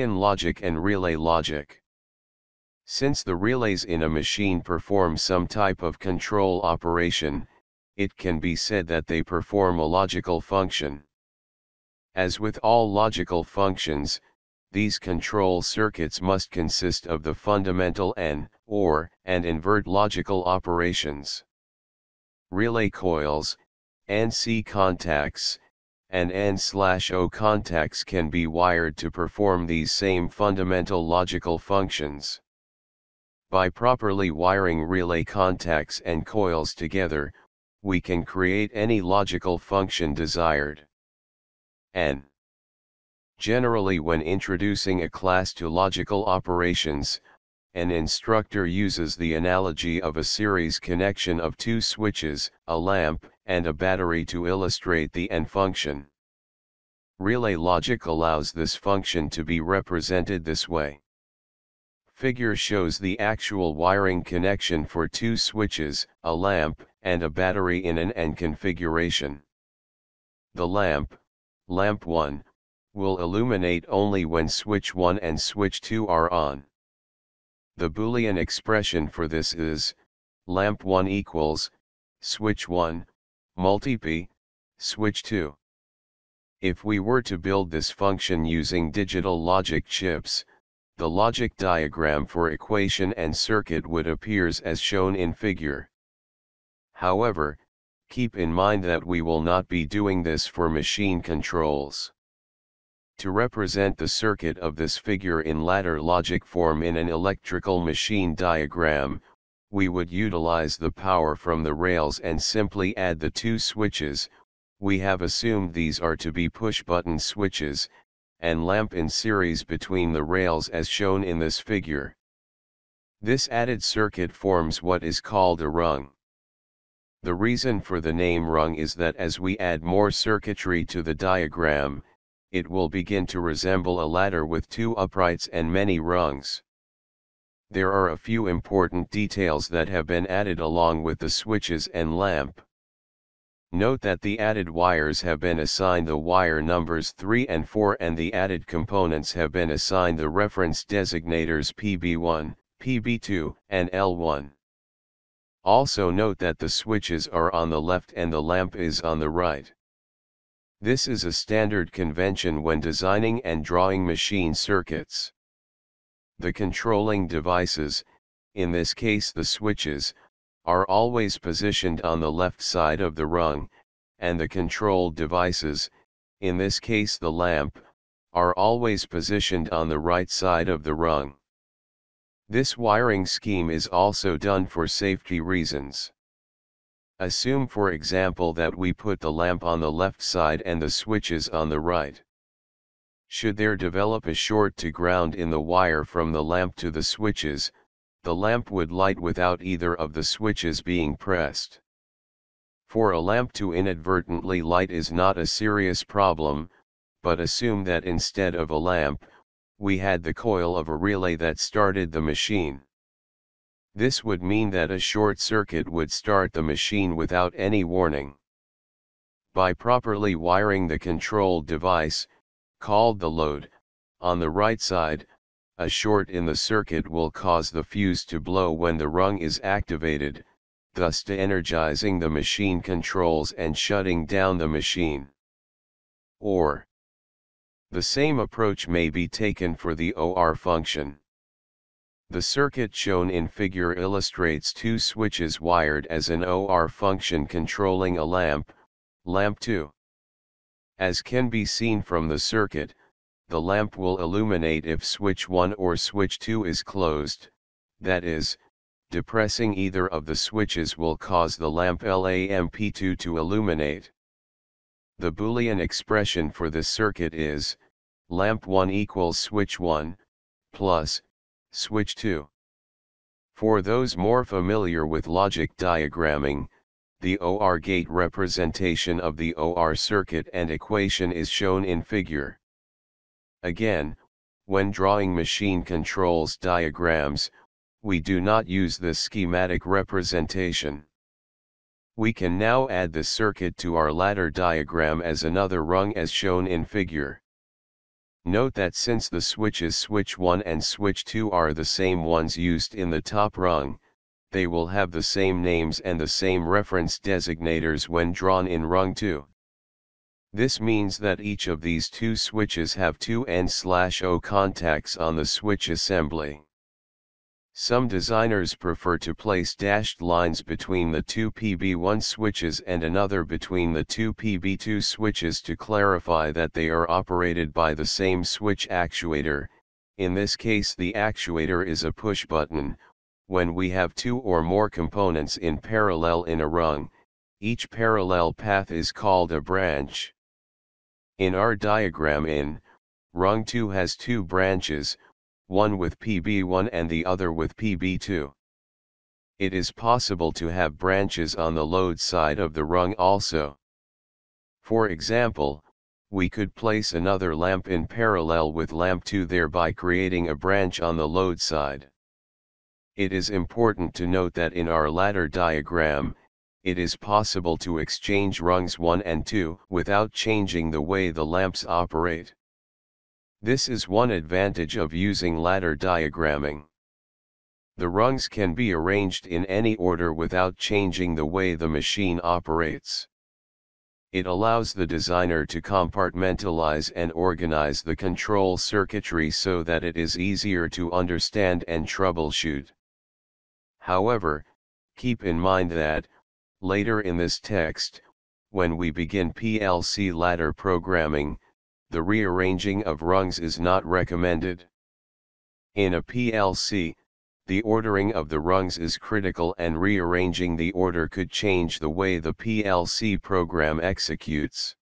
Boolean logic and relay logic. Since the relays in a machine perform some type of control operation, it can be said that they perform a logical function. As with all logical functions, these control circuits must consist of the fundamental and, or, and invert logical operations. Relay coils, NC contacts, and N/O contacts can be wired to perform these same fundamental logical functions. By properly wiring relay contacts and coils together, we can create any logical function desired. AND. Generally when introducing a class to logical operations, an instructor uses the analogy of a series connection of two switches, a lamp, and a battery to illustrate the AND function. Relay logic allows this function to be represented this way. Figure shows the actual wiring connection for two switches, a lamp, and a battery in an AND configuration. The lamp, lamp 1, will illuminate only when switch 1 and switch 2 are on. The Boolean expression for this is, lamp 1 equals, switch 1, multiply, switch 2. If we were to build this function using digital logic chips, the logic diagram for equation and circuit would appears as shown in figure. However, keep in mind that we will not be doing this for machine controls. To represent the circuit of this figure in ladder logic form in an electrical machine diagram, we would utilize the power from the rails and simply add the two switches, we have assumed these are to be push button switches, and lamp in series between the rails as shown in this figure. This added circuit forms what is called a rung. The reason for the name rung is that as we add more circuitry to the diagram, it will begin to resemble a ladder with two uprights and many rungs. There are a few important details that have been added along with the switches and lamp. Note that the added wires have been assigned the wire numbers 3 and 4 and the added components have been assigned the reference designators PB1, PB2, and L1. Also note that the switches are on the left and the lamp is on the right. This is a standard convention when designing and drawing machine circuits. The controlling devices, in this case the switches, are always positioned on the left side of the rung, and the control devices, in this case the lamp, are always positioned on the right side of the rung. This wiring scheme is also done for safety reasons. Assume for example that we put the lamp on the left side and the switches on the right. Should there develop a short to ground in the wire from the lamp to the switches, the lamp would light without either of the switches being pressed. For a lamp to inadvertently light is not a serious problem, but assume that instead of a lamp, we had the coil of a relay that started the machine. This would mean that a short circuit would start the machine without any warning. By properly wiring the control device, called the load, on the right side, a short in the circuit will cause the fuse to blow when the rung is activated, thus de-energizing the machine controls and shutting down the machine. Or, the same approach may be taken for the OR function. The circuit shown in figure illustrates two switches wired as an OR function controlling a lamp, lamp 2. As can be seen from the circuit, the lamp will illuminate if switch 1 or switch 2 is closed, that is, depressing either of the switches will cause the lamp LAMP2 to illuminate. The Boolean expression for this circuit is, lamp 1 equals switch 1, plus, Switch 2. For those more familiar with logic diagramming, the OR gate representation of the OR circuit and equation is shown in figure. Again, when drawing machine controls diagrams, we do not use this schematic representation. We can now add the circuit to our ladder diagram as another rung as shown in figure. Note that since the switches switch 1 and switch 2 are the same ones used in the top rung, they will have the same names and the same reference designators when drawn in rung 2. This means that each of these two switches have two N/O contacts on the switch assembly. Some designers prefer to place dashed lines between the two PB1 switches and another between the two PB2 switches to clarify that they are operated by the same switch actuator, in this case the actuator is a push button, when we have two or more components in parallel in a rung, each parallel path is called a branch. In our diagram in, rung 2 has two branches, one with PB1 and the other with PB2. It is possible to have branches on the load side of the rung also. For example, we could place another lamp in parallel with lamp 2 thereby creating a branch on the load side. It is important to note that in our ladder diagram, it is possible to exchange rungs 1 and 2 without changing the way the lamps operate. This is one advantage of using ladder diagramming. The rungs can be arranged in any order without changing the way the machine operates. It allows the designer to compartmentalize and organize the control circuitry so that it is easier to understand and troubleshoot. However, keep in mind that, later in this text, when we begin PLC ladder programming, the rearranging of rungs is not recommended. In a PLC, the ordering of the rungs is critical and rearranging the order could change the way the PLC program executes.